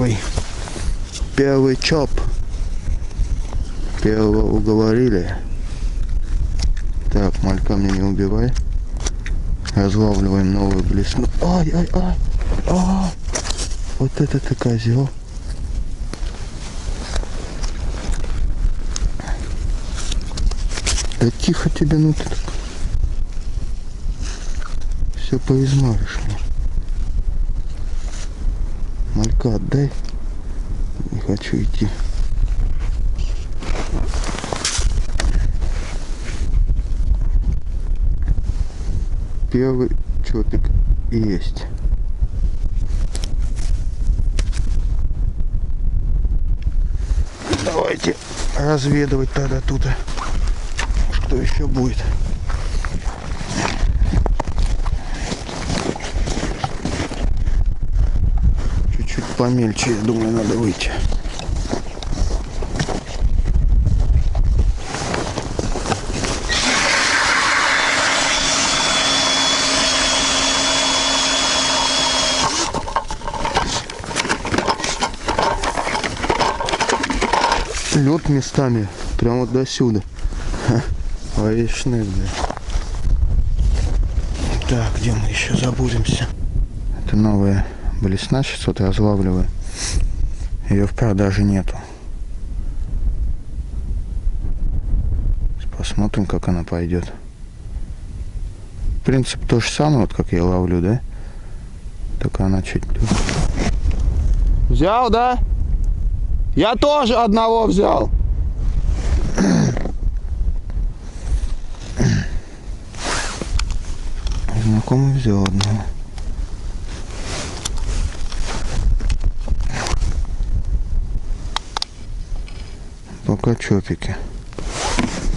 Первый. Первый чоп. Первого уговорили. Так, малька мне не убивай. Разлавливаем новую блесну. Ай, ай, ай. А, вот это ты козел. Да тихо тебе, ну ты. Все поизмаришь мне. Малька отдай. Не хочу идти. Первый чопик есть. Давайте разведывать тогда тут. Что еще будет? Чуть-чуть помельче, я думаю, надо выйти. Лед местами, прямо вот до сюда. Блядь. Так, где мы еще забудемся? Это новая блесна, сейчас вот разлавливаю. Ее в продаже нету. Посмотрим, как она пойдет. Принцип то же самое, вот как я ловлю, да? Только она чуть... Взял, да? Я тоже одного взял. Знакомый взял одного. Пока чопики.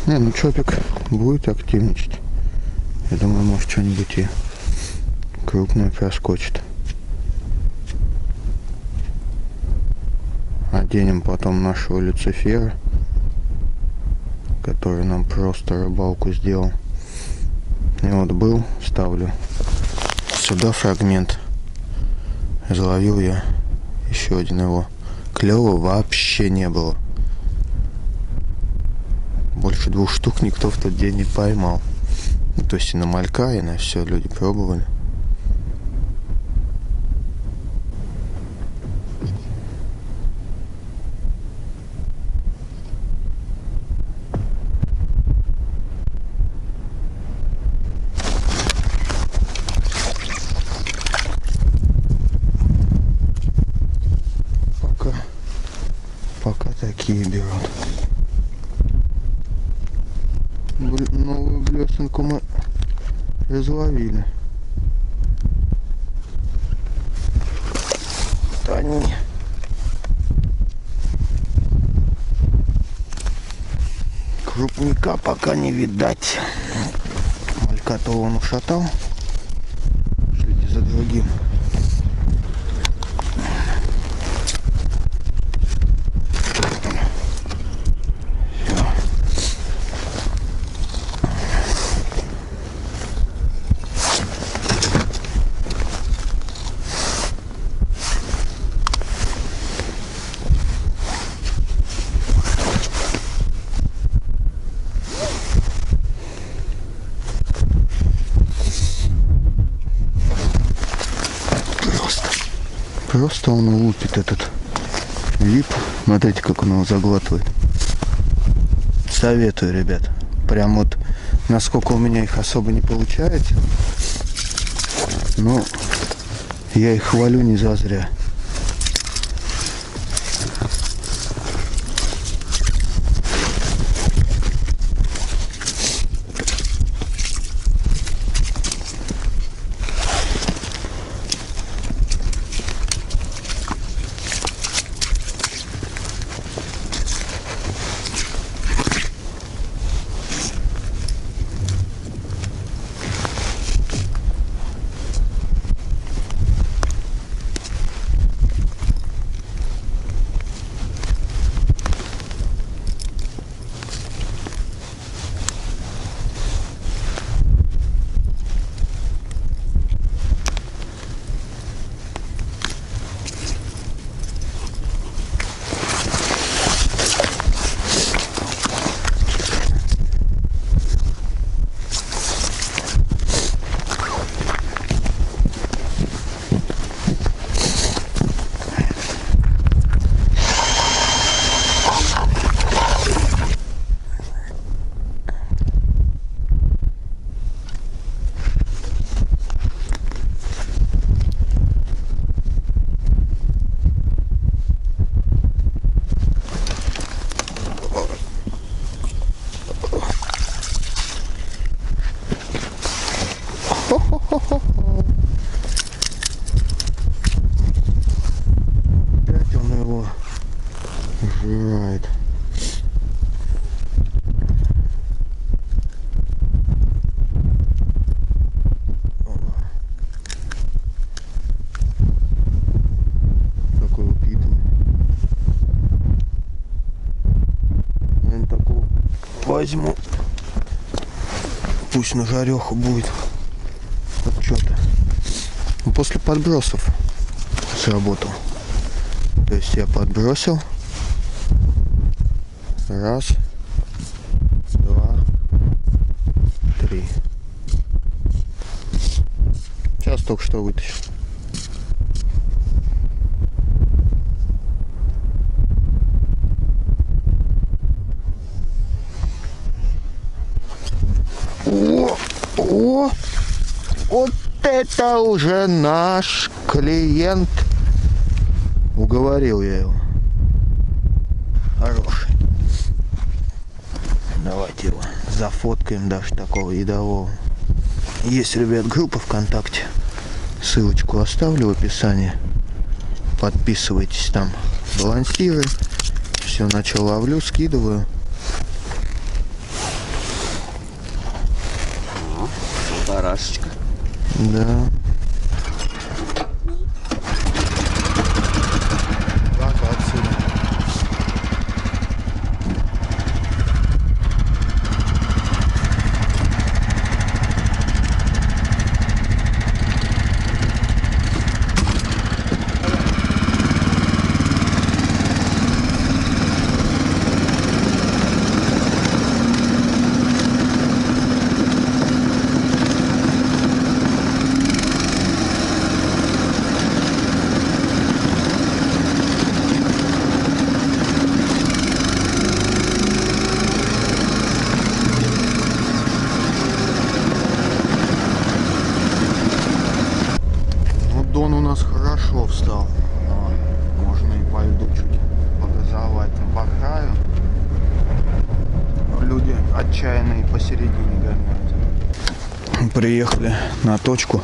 Не, ну чопик будет активничать. Я думаю, может что-нибудь и крупное проскочит. Оденем потом нашего Люцифера, который нам просто рыбалку сделал. И вот был, ставлю сюда фрагмент. Заловил я еще один его. Клева вообще не было. Больше двух штук никто в тот день не поймал. Ну, то есть и на малька, и на все люди пробовали. Пока, пока такие берут. Новую блесенку мы разловили. Не. Крупника пока не видать. Малька-то он ушатал. Шлите за другим. Всё. Просто. Просто он лупит этот лип. Смотрите, как он его заглатывает. Советую, ребят. Прям вот, насколько у меня их особо не получается. Но я их хвалю не зазря. пожирает. Возьму. Пусть на жареху будет. Что-то. Ну, После подбросов сработал. То есть я подбросил. Раз, два, три. Сейчас только что вытащил. О, о, вот это уже наш клиент. Уговорил я его. Хороший. Давайте его зафоткаем даже такого едового. Есть, ребят, группа ВКонтакте. Ссылочку оставлю в описании. Подписывайтесь там. Балансиры. Все, начал ловлю, скидываю. Парашечка. Да. Так, отсюда. Ну, Дон у нас хорошо встал. Вот. Можно и по льду чуть погазовать там по краю. Но люди отчаянные посередине гоняют. Приехали на точку.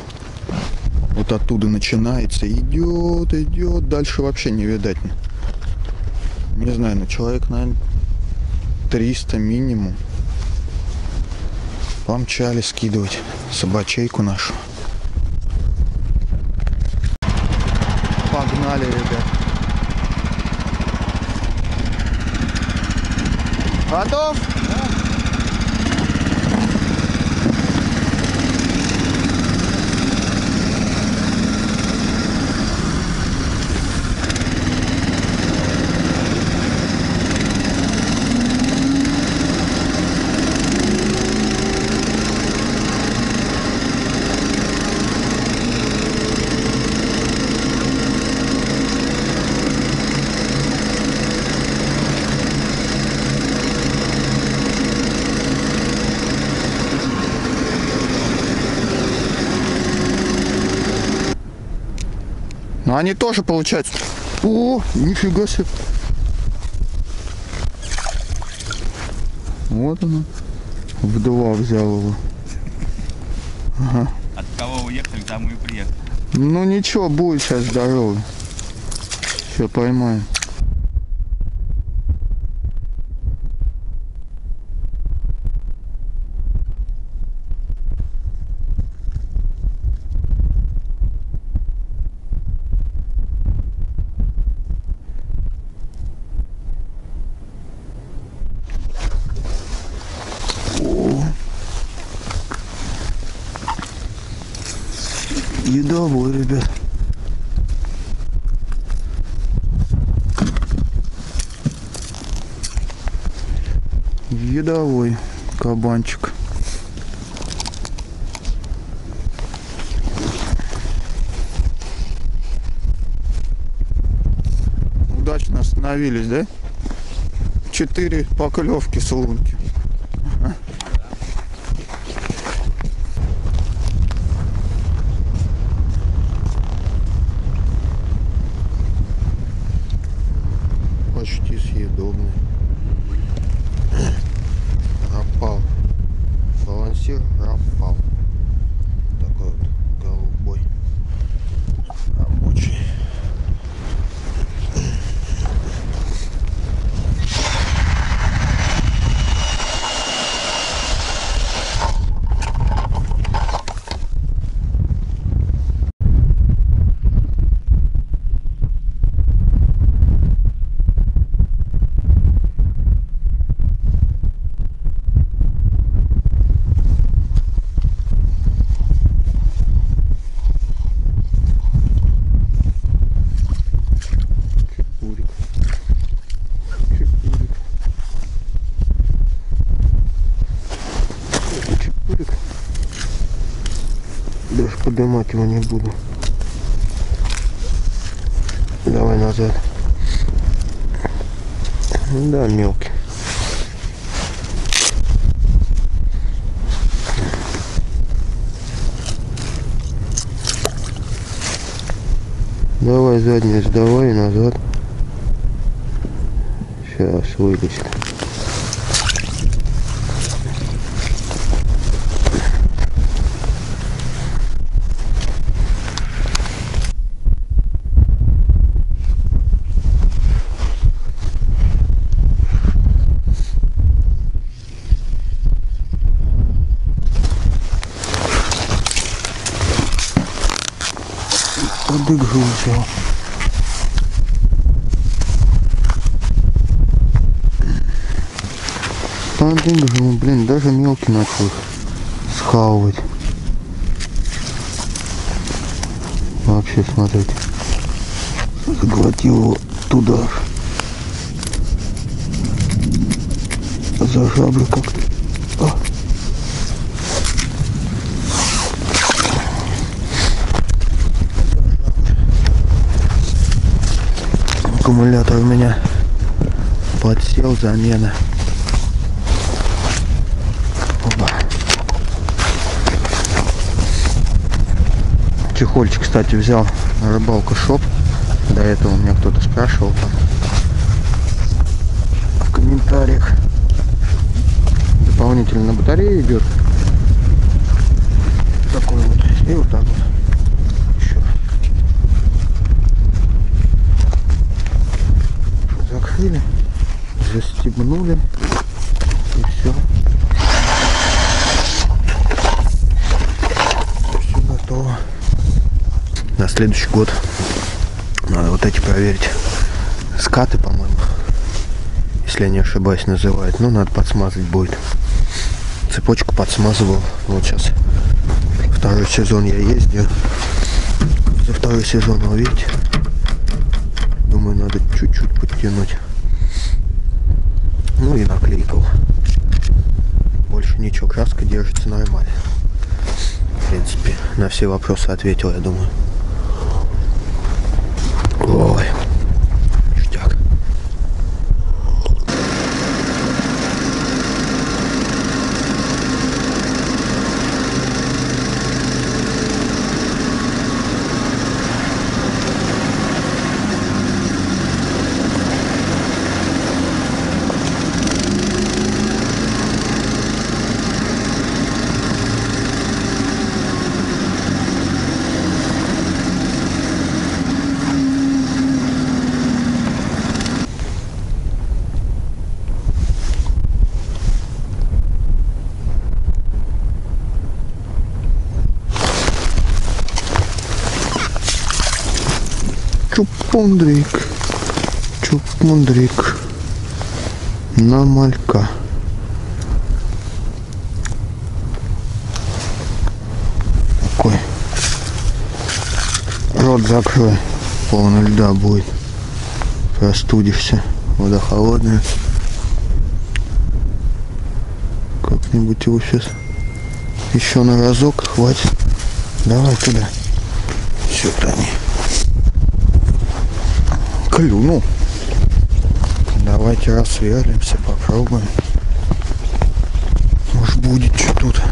Вот оттуда начинается. Идет, идет. Дальше вообще не видать. Не знаю, на человек, наверное, 300 минимум. Помчали скидывать собачейку нашу. Погнали, ребят. Готов? Но они тоже получаются. О, нифига себе. Вот она. В два взял его. От кого уехали, там и приехали. Ну ничего, будет сейчас здоровый. Все поймаем. О. Едовой, ребят. Едовой кабанчик. Удачно остановились, да? Четыре поклевки с лунки. Почти его не буду. Давай назад. Да, мелкий. Давай заднюю сдавай назад. Сейчас вылезет. Подыгрался. Подыграл, блин, даже мелкий начал их схавывать. Вообще, смотрите. Заглотил его туда. За жабры как-то. А. Аккумулятор у меня подсел, замена. Чехольчик, кстати, взял на рыбалку шоп. До этого у меня кто-то спрашивал там в комментариях. Дополнительно на батарее идет. Такой вот. И вот так вот. Закрыли. Застегнули. И все. Все готово. На следующий год надо вот эти проверить. Скаты, по-моему. Если я не ошибаюсь, называют. Ну, надо подсмазать будет. Цепочку подсмазывал. Вот сейчас. Второй сезон я ездил. За второй сезон, видите? Думаю, надо чуть-чуть подтянуть. Ну и наклейкал. Больше ничего, краска держится нормально. В принципе, на все вопросы ответил, я думаю. Ой, ништяк. Чупундрик. Чупундрик. На малька. Такой. Рот закрой. Полно льда будет. Простудишься. Вода холодная. Как-нибудь его сейчас еще на разок хватит. Давай туда. Сюда не клюнул. Давайте рассверлимся, попробуем. Может будет что тут.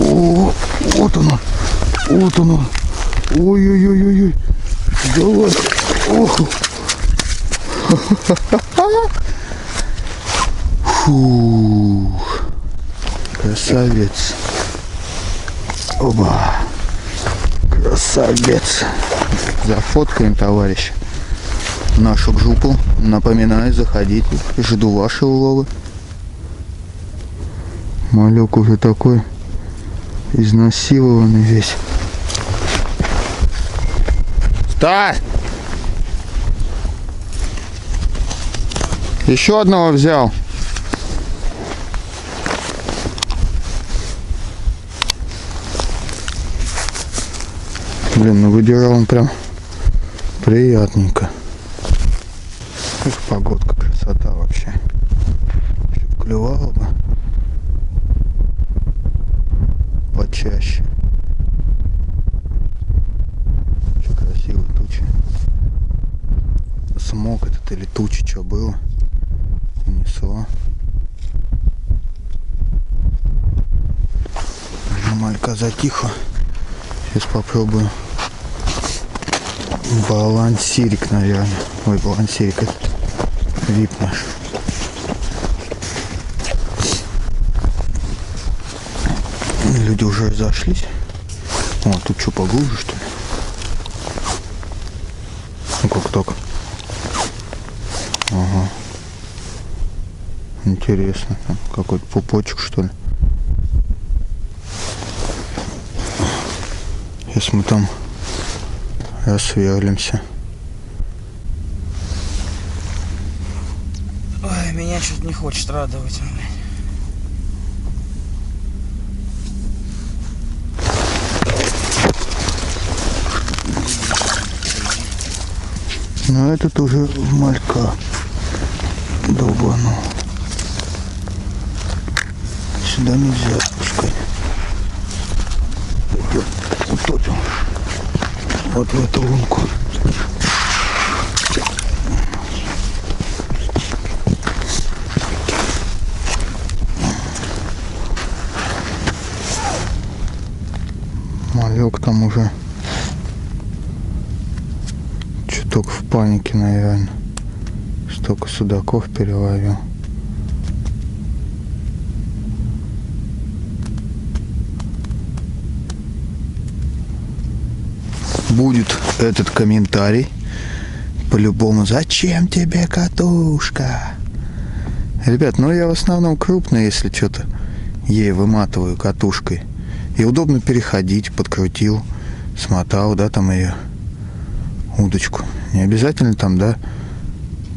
О, вот оно. Вот оно. Ой-ой-ой-ой-ой. Давай. Ох. Фух. Красавец. Оба. Красавец. Зафоткаем, товарищ. Нашу группу. Напоминаю, заходите. Жду ваши уловы. Малек уже такой изнасилованный весь. Стас! Еще одного взял. Блин, ну выдирал он прям приятненько. Эх, погодка, красота вообще. Клевало бы. Почаще. Очень красивые тучи. Смог этот или тучи, что было. Унесло. Малька затихла. Сейчас попробую балансирик, наверное. Ой, балансирик это вип наш. Люди уже разошлись. О, тут что, поглубже, что ли? Ну как так? Ага. Интересно. Какой-то пупочек, что ли? Сейчас мы там рассверлимся. Ой, меня что-то не хочет радовать. Но этот уже в малька долбанул. Сюда нельзя спускать. Пойдем, утопим. Вот в эту лунку. Малек там уже чуток в панике, наверное. Столько судаков переловил. Будет этот комментарий. По-любому, зачем тебе катушка? Ребят, ну я в основном крупный, если что-то ей выматываю катушкой. И удобно переходить, подкрутил, смотал, да, там ее удочку. Не обязательно там, да,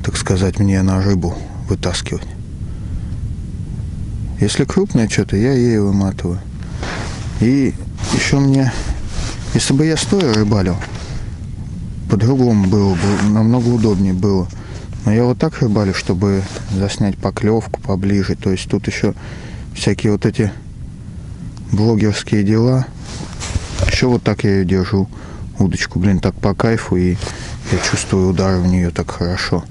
так сказать, мне на рыбу вытаскивать. Если крупное что-то, я ей выматываю. И еще мне, если бы я стоя рыбалил, по-другому было бы, намного удобнее было. Но я вот так рыбалю, чтобы заснять поклевку поближе. То есть тут еще всякие вот эти блогерские дела. Еще вот так я ее держу, удочку. Блин, так по кайфу, и я чувствую удары в нее так хорошо.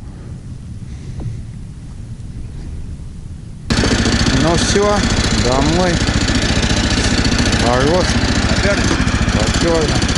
Ну все, домой. Хорош. Потерно. Такая